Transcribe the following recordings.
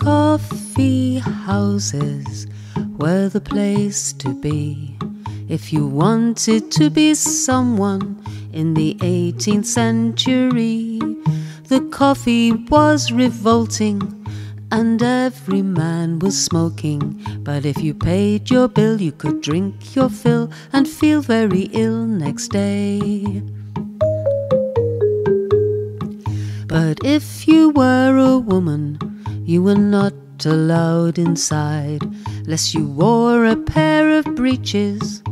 Coffee houses were the place to be if you wanted to be someone in the 18th century. The coffee was revolting and every man was smoking. But if you paid your bill, you could drink your fill and feel very ill next day. But if you were a woman, you were not allowed inside, lest you wore a pair of breeches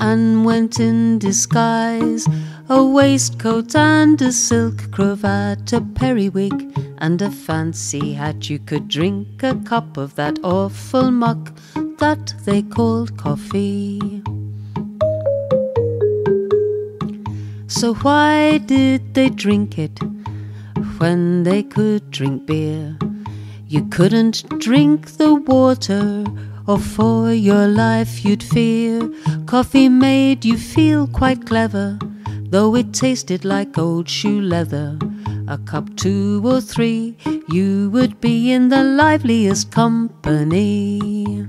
and went in disguise. A waistcoat and a silk cravat, a periwig and a fancy hat. You could drink a cup of that awful muck that they called coffee. So why did they drink it when they could drink beer? You couldn't drink the water, or for your life you'd fear. Coffee made you feel quite clever, though it tasted like old shoe leather. A cup, two or three, you would be in the liveliest company.